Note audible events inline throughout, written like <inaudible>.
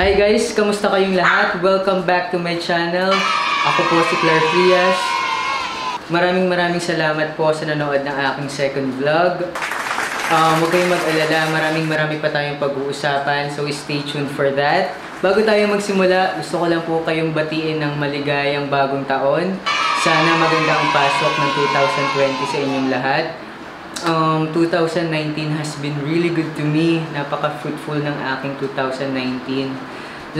Hi guys! Kamusta kayong lahat? Welcome back to my channel. Ako po si Claire Frias. Maraming maraming salamat po sa nanood ng aking second vlog. Um, huwag kayong mag-alala, maraming marami pa tayong pag-uusapan, so stay tuned for that. Bago tayo magsimula, gusto ko lang po kayong batiin ng maligayang bagong taon. Sana maganda ang pasok ng 2020 sa inyong lahat. Um, 2019 has been really good to me. Napaka-fruitful ng aking 2019.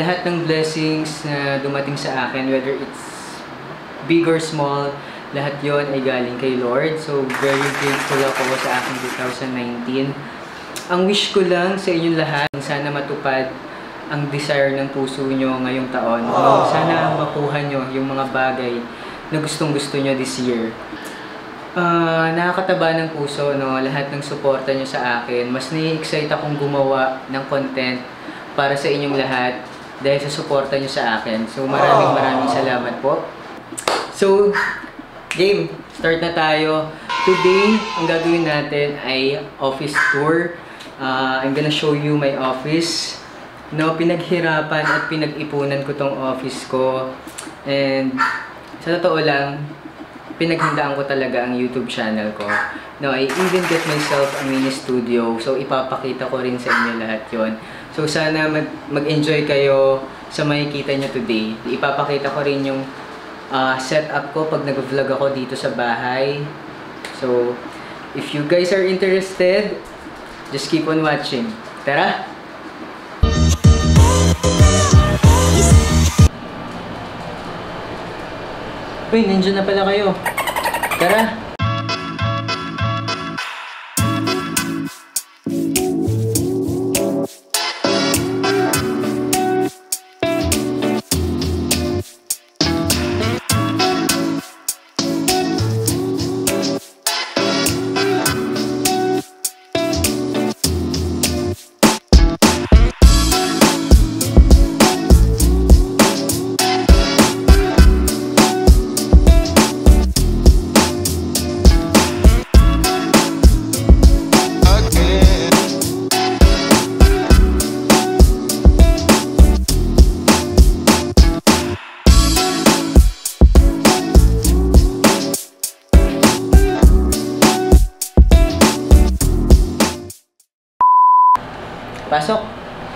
Lahat ng blessings na dumating sa akin, whether it's big or small, lahat yon ay galing kay Lord. So, very grateful ako sa aking 2019. Ang wish ko lang sa inyong lahat, sana matupad ang desire ng puso nyo ngayong taon. No? Sana makuha nyo yung mga bagay na gustong gusto nyo this year. Ah, nakakataba ng puso, no? Lahat ng suporta nyo sa akin. Mas nai-excite akong gumawa ng content para sa inyong lahat dahil sa suporta nyo sa akin. So, maraming maraming salamat po. So, game, start na tayo. Today, ang gagawin natin ay office tour. Ah, I'm gonna show you my office. No, pinaghirapan at pinag-ipunan ko tong office ko. And sa totoo lang, pinaghandaan ko talaga ang YouTube channel ko. No, I even get myself a mini studio. So, ipapakita ko rin sa inyo lahat yon. So, sana mag- mag-enjoy kayo sa makikita nyo today. Ipapakita ko rin yung ah, setup ko pag nag-vlog ako dito sa bahay. So, if you guys are interested, just keep on watching. Tara! Uy, nandiyan na pala kayo. Tara!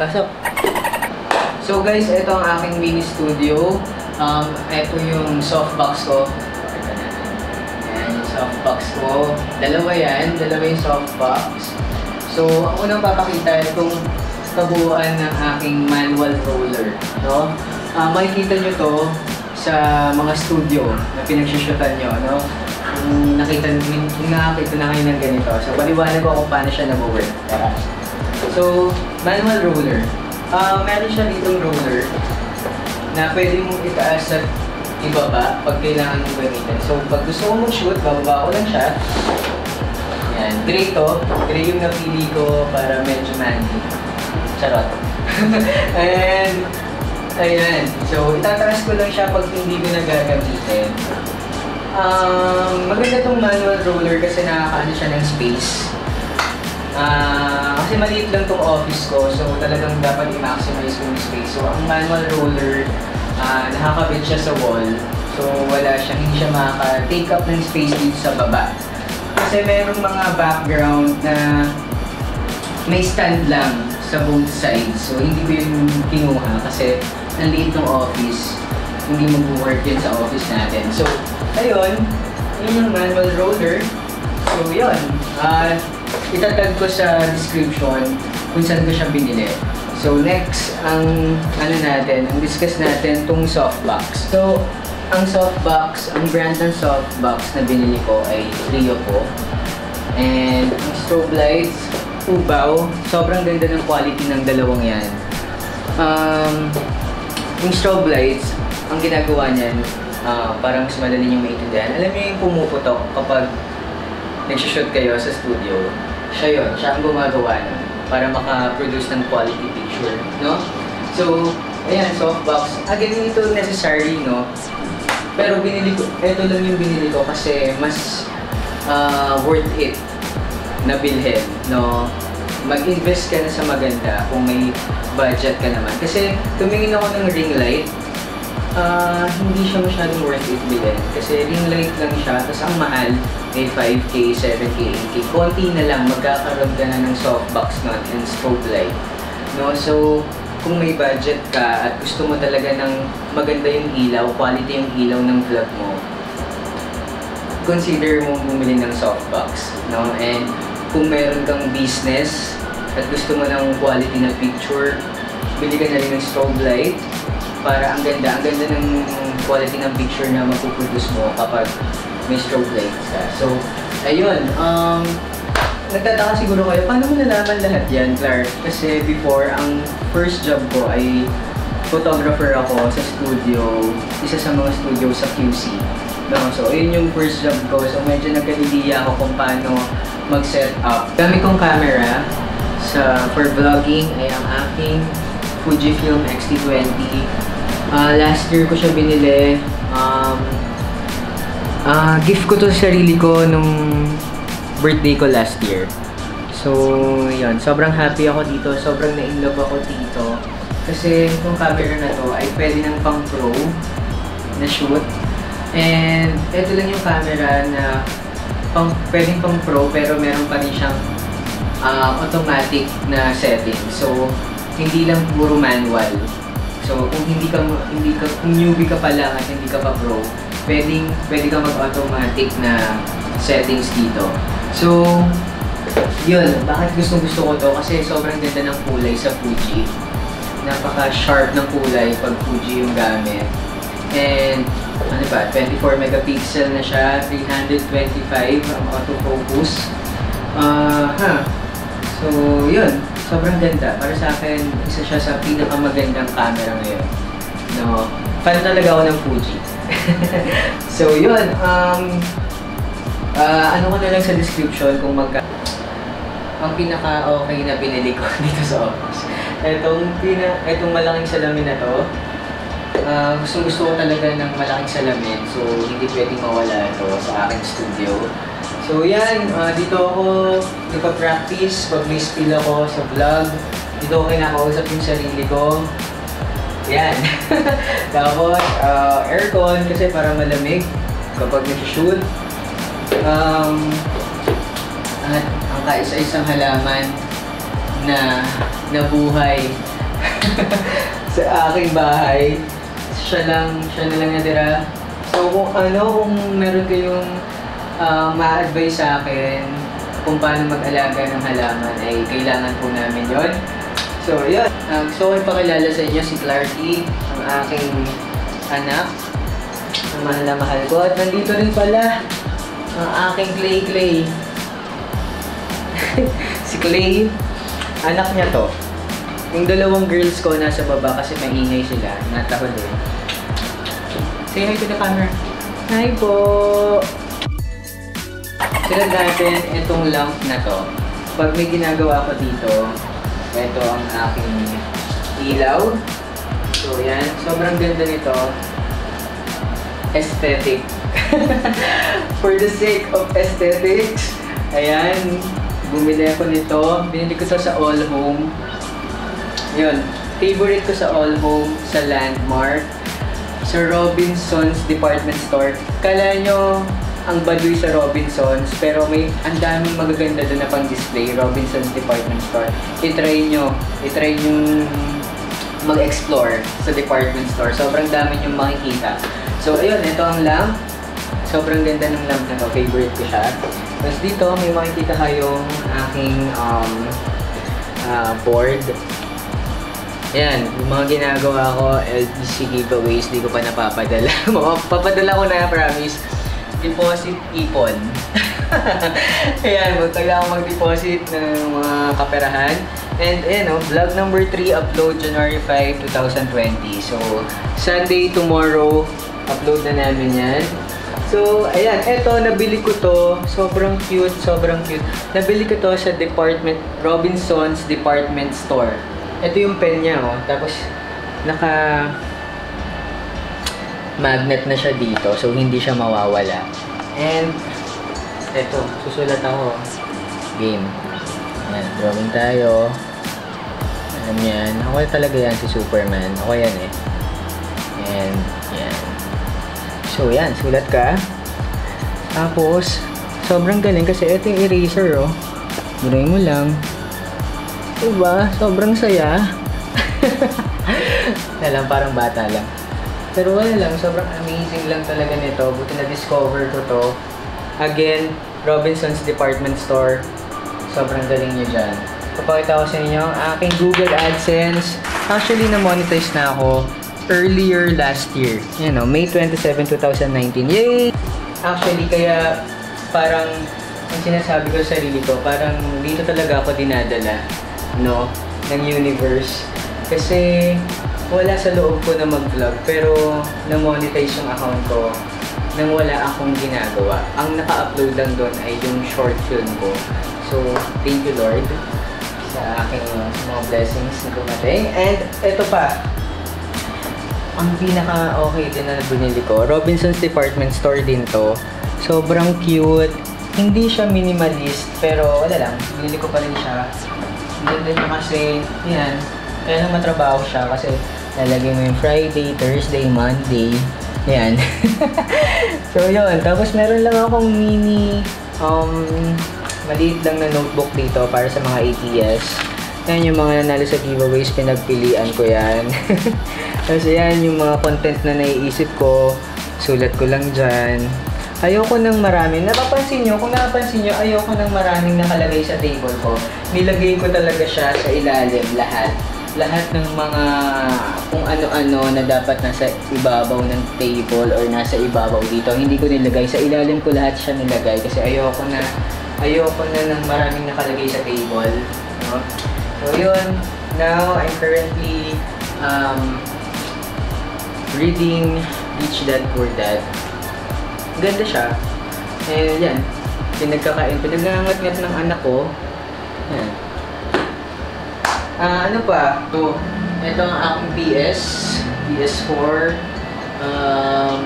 Pasok! So guys, ito ang aking mini studio. Um, ito yung softbox ko. Ayan yung softbox ko. Dalawa yan. Dalawa yung softbox. So, ang unang papakita itong kabuuan ng aking manual roller. No? Ah, makikita nyo to sa mga studio na pinagsushootan nyo. No? Kung nakita, kung nakakita na kayo ng ganito. So, paliwanag ko kung paano siya nag-work. Tara. So, manual roller. Ah, meron siya ditong roller na pwede mong itaas at ibaba pag kailangan mong gamitin. So, pag gusto ko mag-shoot, bababa ko lang siya. Yan. Gray to. Gray yung napili ko para medyo manly. Charot. <laughs> And, ayan. So, itataas ko lang siya pag hindi ko na gagamitin. Um, maganda tong manual roller kasi nakakaano siya ng space. Ah, kasi maliit lang tong office ko, so talagang dapat i-maximize yung space. So, ang manual roller, ah, nakakabit siya sa wall. So, wala siya, hindi siya makaka-take up ng space dito sa baba. Kasi merong mga background na may stand lang sa both sides. So, hindi ko yun kinuha kasi ang liit office. Hindi mag-work yun sa office natin. So, ayun, yun yung manual roller. So, yun. Ah, itatag ko sa description kung saan ko siya binili. So, next, ang ano natin, ang discuss natin tong softbox. So, ang softbox, ang brand ng softbox na binili ko ay Trio po. And ang strobe lights, Ubaw. Sobrang ganda ng quality ng dalawang yan. Um, yung strobe lights, ang ginagawa niyan, ah, para mas madali niyong maintindihan. Alam niyo yung pumuputok kapag nag-shoot kayo sa studio. Siya yun, siya ang gumagawa nun para maka-produce ng quality picture, no? So, ayan, softbox. Again, ito necessary, no? Pero binili ko, ito lang yung binili ko kasi mas ah, worth it na bilhin, no? mag-invest ka na sa maganda kung may budget ka naman. Kasi tumingin ako ng ring light, ah, hindi siya masyadong worth it bilhin. Kasi ring light lang siya, tapos ang mahal, may 5K, 7K, 8K. Konti na lang, magkakaroon ka na ng softbox nun and strobe light. No? So, kung may budget ka at gusto mo talaga ng maganda yung ilaw, quality yung ilaw ng vlog mo, consider mo bumili ng softbox. No? And kung meron kang business at gusto mo ng quality na picture, bili ka na rin ng strobe light para ang ganda, ang ganda ng quality ng picture na mapuproduce mo kapag may strobe light ka. So, ayun, um, nagtataka siguro kayo, paano mo nalaman lahat yan, Clark? Kasi before, ang first job ko ay photographer ako sa studio, isa sa mga studio sa QC. No, so, yun yung first job ko. So, medyo nagka-idea ako kung paano mag-set up. Dami kong camera sa for vlogging ay ang aking Fujifilm X-T20. Ah, last year ko siya binili. Um, ah, gift ko to sa sarili ko nung birthday ko last year. So, yun. Sobrang happy ako dito. Sobrang na-inlove ako dito. Kasi itong camera na to ay pwede ng pang pro na shoot. And ito lang yung camera na pang, pwedeng pang pro pero meron pa rin siyang ah, automatic na setting. So, hindi lang puro manual. So, kung hindi ka hindi ka kung newbie ka pa lang at hindi ka pa pro, pwedeng pwede ka mag-automatic na settings dito. So, yun, bakit gustong gusto ko to? Kasi sobrang ganda ng kulay sa Fuji. Napaka-sharp ng kulay pag Fuji yung gamit. And, ano ba, 24 megapixel na siya, 325 ang autofocus. Ah, ha. So, yun. Sobrang ganda. Para sa akin, isa siya sa pinakamagandang camera ngayon. No? Fan talaga ako ng Fuji. <laughs> so, yun. Um, ah, ano ko na lang sa description kung magka... Ang pinaka-okay na binili ko <laughs> dito sa office. Etong, pina, etong malaking salamin na to, Ah, gusto gusto ko talaga ng malaking salamin. So, hindi pwedeng mawala ito sa aking studio. So, yan. ah, dito ako nagpa-practice pag may spill ako sa vlog. Dito ako kinakausap yung sarili ko. Yan. <laughs> Tapos, ah, aircon kasi para malamig kapag nag-shoot. Um, at ang kaisa-isang halaman na nabuhay <laughs> sa aking bahay. Siya lang, siya na lang natira. So kung ano, kung meron kayong uh, ma-advise sa akin kung paano mag-alaga ng halaman ay kailangan po namin yon. So yun, uh, gusto ko ipakilala sa inyo si Clarky, ang aking anak. Ang mahal na mahal ko. At nandito rin pala ang aking Clay Clay. <laughs> si Clay, anak niya to. Yung dalawang girls ko nasa baba kasi maingay sila. Natahol eh. Say hi to the camera. Hi po! Sila natin itong lamp na to. Pag may ginagawa ko dito, ito ang aking ilaw. So yan, sobrang ganda nito. Aesthetic. <laughs> For the sake of aesthetics, ayan, bumili ako nito. Binili ko to sa All Home. Yun, favorite ko sa All Home, sa Landmark, sa Robinson's Department Store. Kala nyo ang baduy sa Robinson's, pero may ang daming magaganda doon na pang display, Robinson's Department Store. I-try nyo, i-try nyo mag-explore sa department store. Sobrang dami nyo makikita. So, ayun, ito ang lamp. Sobrang ganda ng lamp na to. Favorite ko siya. Tapos dito, may makikita kayong aking um, ah, board. Yan, yung mga ginagawa ko, LBC giveaways, di ko pa napapadala. <laughs> Papadala ko na, promise. Deposit ipon. <laughs> Ayan, magkailangan mag-deposit ng mga kaperahan. And ayan oh, vlog number 3, upload January 5, 2020. So, Sunday, tomorrow, upload na namin yan. So, ayan, eto, nabili ko to. Sobrang cute, sobrang cute. Nabili ko to sa department, Robinson's Department Store. Ito yung pen niya, oh. Tapos, naka magnet na siya dito. So, hindi siya mawawala. And, eto, susulat ako. Game. Yan, drawing tayo. Alam yan. Ako talaga yan si Superman. Ako yan eh. And, yan. So, yan. Sulat ka. Tapos, sobrang galing kasi ito yung eraser, oh. Drawing mo lang. Diba? Sobrang saya. <laughs> Alam, parang bata lang. Pero wala lang, sobrang amazing lang talaga nito. Buti na-discover ko to. Again, Robinson's Department Store. Sobrang galing niya dyan. Papakita ko sa inyo ang aking Google AdSense. Actually, na-monetize na ako earlier last year. You know, May 27, 2019. Yay! Actually, kaya parang ang sinasabi ko sa sarili ko, parang dito talaga ako dinadala, no, ng universe. Kasi wala sa loob ko na mag-vlog, pero na-monetize yung account ko nang wala akong ginagawa. Ang naka-upload lang doon ay yung short film ko. So, thank you Lord sa aking mga blessings na dumating. And ito pa, ang pinaka-okay din na binili ko, Robinson's Department Store din to. Sobrang cute. Hindi siya minimalist, pero wala lang. Binili ko pa rin siya. Ganda niya kasi, yan, kaya lang matrabaho siya kasi lalagay mo yung Friday, Thursday, Monday. Yan. <laughs> so, yun. Tapos, meron lang akong mini, um, maliit lang na notebook dito para sa mga ATS. Yan yung mga nanalo sa giveaways, pinagpilian ko yan. <laughs> Tapos, yan yung mga content na naiisip ko. Sulat ko lang dyan. Ayoko ng marami. Napapansin nyo, kung napapansin nyo, ayoko ng maraming nakalagay sa table ko. Nilagay ko talaga siya sa ilalim, lahat lahat ng mga kung ano-ano na dapat nasa ibabaw ng table or nasa ibabaw dito. Hindi ko nilagay. Sa ilalim ko lahat siya nilagay kasi ayoko na ayoko na ng maraming nakalagay sa table. No? So yun, now I'm currently um, reading Rich Dad Poor Dad. Ganda siya. Eh, yan. Pinagkakain. Pinagngangat-ngat ng anak ko. Yan. Ah, ano pa? To, ito ang aking PS, PS4, um,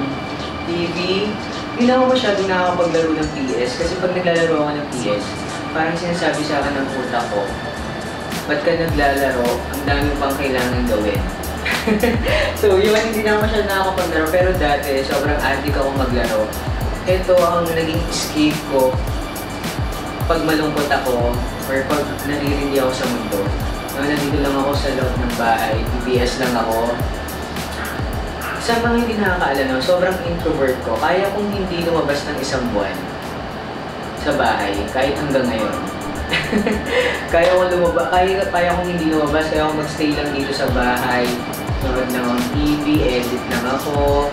TV. Hindi na ako masyado nakakapaglaro ng PS kasi pag naglalaro ako ng PS, parang sinasabi sa akin ng utak ko, ba't ka naglalaro? Ang dami pang kailangan gawin. <laughs> so, yun, hindi na ako masyado nakakapaglaro. Pero dati, sobrang addict ako maglaro. Ito ang naging escape ko pag malungkot ako or pag naririndi ako sa mundo. No, nandito lang ako sa loob ng bahay, BBS lang ako. Sa mga hindi nakakaalala, no, sobrang introvert ko. Kaya kong hindi lumabas ng isang buwan sa bahay, kahit hanggang ngayon. <laughs> kaya kong lumabas, kaya, kaya kong hindi lumabas, kaya kong magstay lang dito sa bahay. Nood lang ang TV, edit lang ako.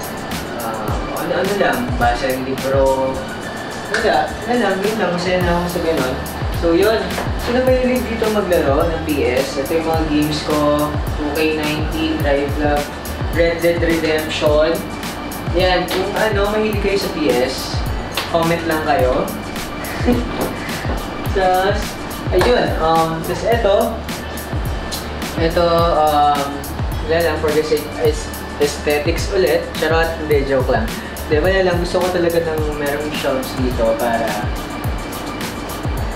Uh, ano-ano lang, basa ng libro. Wala, wala lang, yun lang, masaya na ako sa ganun. So yun, sino ba yung dito maglaro ng PS? Ito yung mga games ko, 2K19, Drive Club, Red Dead Redemption. Yan, kung ano, mahilig kayo sa PS, comment lang kayo. <laughs> Tapos, ayun, um, tapos ito, ito, um, wala lang, for the sake, aesthetics ulit. Charot, hindi, joke lang. Di ba lang, gusto ko talaga ng merong shelves dito para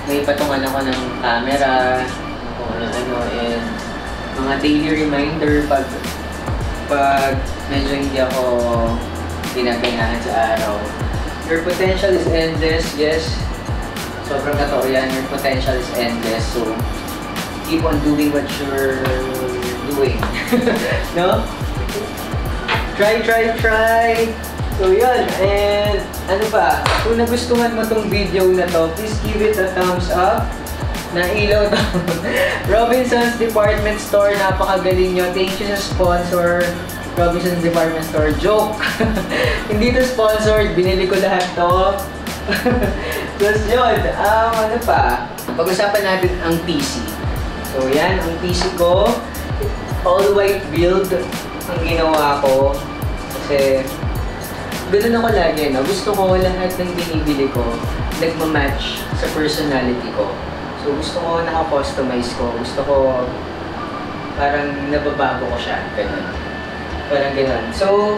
may patungan ako ng camera, kung ano-ano, and mga daily reminder pag pag medyo hindi ako ginaganahan sa araw. Your potential is endless, yes. Sobrang totoo yan. Your potential is endless. So, keep on doing what you're doing. <laughs> no? Try, try, try! So yun, and ano pa, kung nagustuhan mo tong video na to, please give it a thumbs up. Nailaw to. <laughs> Robinson's Department Store, napakagaling nyo. Thank you sa sponsor. Robinson's Department Store. Joke! <laughs> Hindi to sponsored, binili ko lahat to. <laughs> Tapos yun, um, ano pa, pag-usapan natin ang PC. So yan, ang PC ko, all white build ang ginawa ko. Kasi ganun ako lagi, no? Gusto ko lahat ng binibili ko nagmamatch sa personality ko. So, gusto ko naka-customize ko. Gusto ko parang nababago ko siya. Ganun. Parang ganun. So,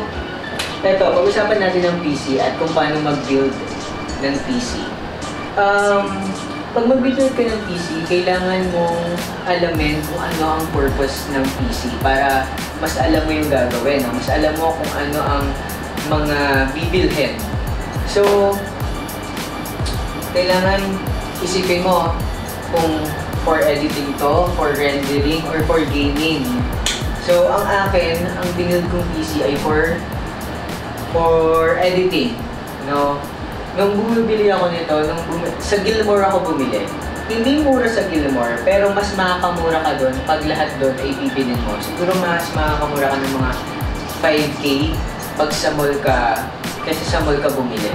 eto, pag-usapan natin ng PC at kung paano mag-build ng PC. Um, pag mag-build ka ng PC, kailangan mong alamin kung ano ang purpose ng PC para mas alam mo yung gagawin. No? Mas alam mo kung ano ang mga bibilhin. So, kailangan isipin mo kung for editing to, for rendering, or for gaming. So, ang akin, ang binuild kong PC ay for for editing. No? Nung bumibili ako nito, nung bumi- sa Gilmore ako bumili. Hindi mura sa Gilmore, pero mas makakamura ka doon pag lahat doon ay bibilin mo. Siguro mas makakamura ka ng mga 5K pag sa mall ka, kasi sa mall ka bumili.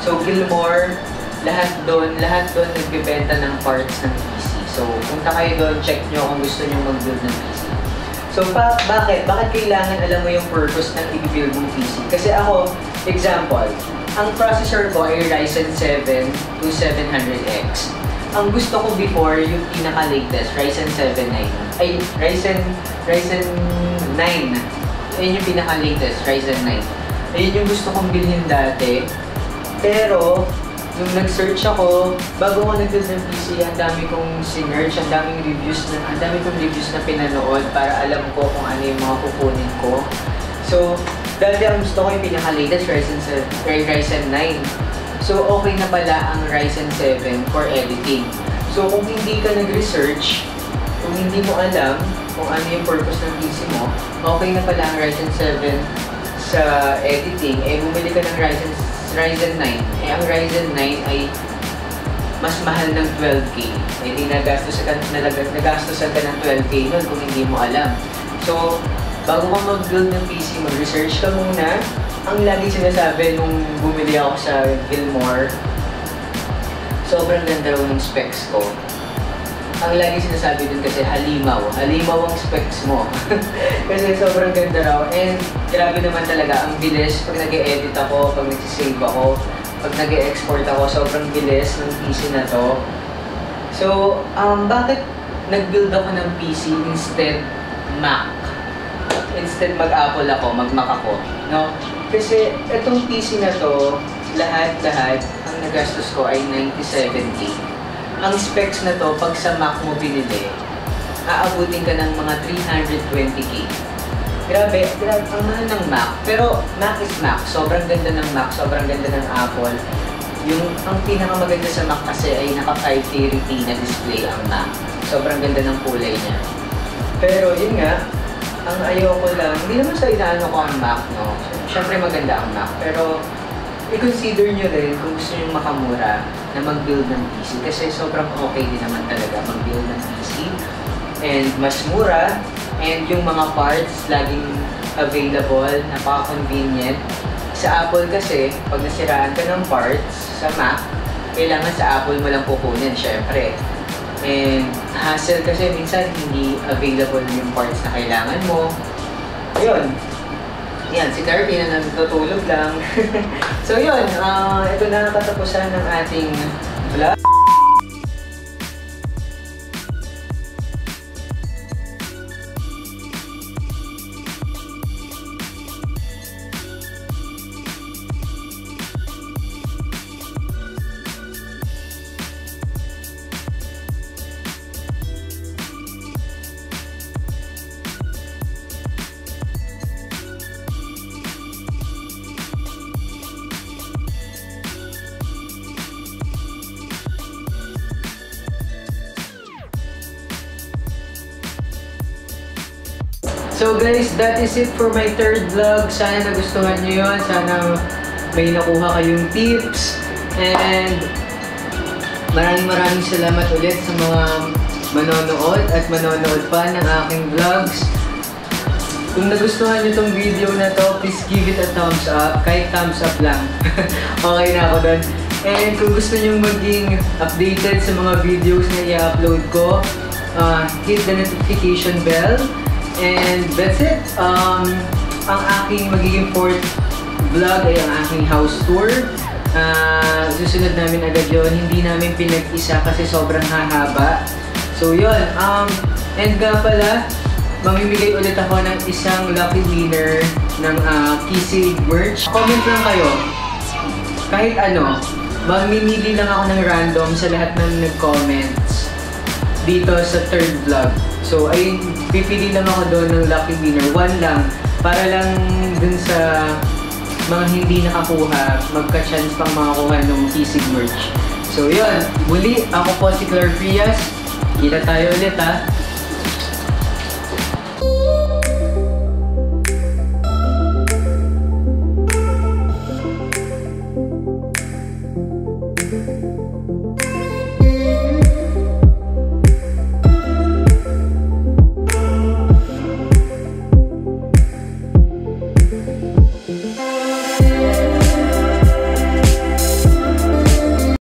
So Gilmore, lahat doon, lahat doon nagbebenta ng parts ng PC. So punta kayo doon, check nyo kung gusto nyo mag-build ng PC. So, pa, bakit? Bakit kailangan alam mo yung purpose ng i-build mong PC? Kasi ako, example, ang processor ko ay Ryzen 7 2700X. Ang gusto ko before, yung pinaka-latest, Ryzen 7 9. Ay, Ryzen, Ryzen 9. Ayun yung pinaka-latest, Ryzen 9. Ayun yung gusto kong bilhin dati. Pero, nung nag-search ako, bago ako nag-build ng PC, ang dami kong sinerch, ang daming reviews na, ang dami kong reviews na pinanood para alam ko kung ano yung mga kukunin ko. So, dati ang gusto ko yung pinaka-latest Ryzen, 7, Ryzen 9. So, okay na pala ang Ryzen 7 for editing. So, kung hindi ka nag-research, kung hindi mo alam kung ano yung purpose ng PC mo, okay na pala ang Ryzen 7 sa editing, eh bumili ka ng Ryzen Ryzen 9. Eh, ang Ryzen 9 ay mas mahal ng 12K. Eh, di nagastos ka, nagastosan ka ng 12K nun kung hindi mo alam. So, bago ka mag-build ng PC, mag-research ka muna. Ang lagi sinasabi nung bumili ako sa Gilmore, sobrang ganda ng specs ko. Ang lagi sinasabi dun kasi halimaw. Halimaw ang specs mo. <laughs> kasi sobrang ganda raw. And grabe naman talaga. Ang bilis pag nag edit ako, pag nagsisave ako, pag nag export ako, sobrang bilis ng PC na to. So, um, bakit nag-build ako ng PC instead Mac? Instead mag-Apple ako, mag-Mac ako. No? Kasi itong PC na to, lahat-lahat, ang nagastos ko ay 97K ang specs na to, pag sa Mac mo binili, aabutin ka ng mga 320k. Grabe, grabe, ang mahal ng Mac. Pero Mac is Mac. Sobrang ganda ng Mac, sobrang ganda ng Apple. Yung, ang pinakamaganda sa Mac kasi ay naka 5K retina display ang Mac. Sobrang ganda ng kulay niya. Pero yun nga, ang ayoko lang, hindi naman sa inaano ko ang Mac, no? Siyempre maganda ang Mac, pero i-consider nyo rin kung gusto nyo makamura na mag-build ng PC kasi sobrang okay din naman talaga mag-build ng PC and mas mura and yung mga parts laging available, napaka-convenient. Sa Apple kasi, pag nasiraan ka ng parts sa Mac, kailangan sa Apple mo lang kukunin, syempre. And hassle kasi minsan hindi available yung parts na kailangan mo. Ayun, yan, si Kirby na natutulog lang. <laughs> so yun, uh, ito na ang katapusan ng ating vlog. Guys, that is it for my third vlog. Sana nagustuhan nyo yun. Sana may nakuha kayong tips. And maraming maraming salamat ulit sa mga manonood at manonood pa ng aking vlogs. Kung nagustuhan nyo tong video na to, please give it a thumbs up. Kahit thumbs up lang. <laughs> okay na ako doon. And kung gusto nyo maging updated sa mga videos na i-upload ko, uh, hit the notification bell And that's it. Um, ang aking magiging fourth vlog ay ang aking house tour. Uh, susunod namin agad yon Hindi namin pinag-isa kasi sobrang hahaba. So yun. Um, and nga pala, mamimigay ulit ako ng isang lucky winner ng uh, Kissy merch. Comment lang kayo. Kahit ano, mamimili lang ako ng random sa lahat ng nag-comments dito sa third vlog. So, ay pipili lang ako doon ng lucky winner. One lang. Para lang dun sa mga hindi nakakuha, magka-chance pang makakuha ng Kisig merch. So, yun. Muli, ako po si Claire Frias. Kita tayo ulit ha.